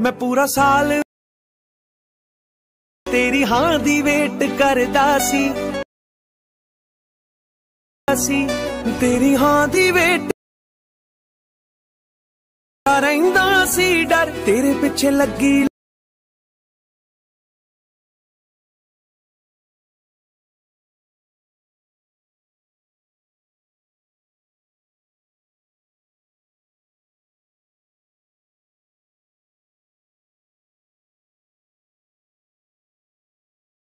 ਮੈਂ ਪੂਰਾ ਸਾਲ ਤੇਰੀ ਹਾਂ ਦੀ ਵੇਟ ਕਰਦਾ ਸੀ। ਅਸੀਂ ਤੇਰੀ ਹਾਂ ਦੀ ਵੇਟ ਰਹਿੰਦਾ ਸੀ, ਡਰ ਤੇਰੇ ਪਿੱਛੇ ਲੱਗੀ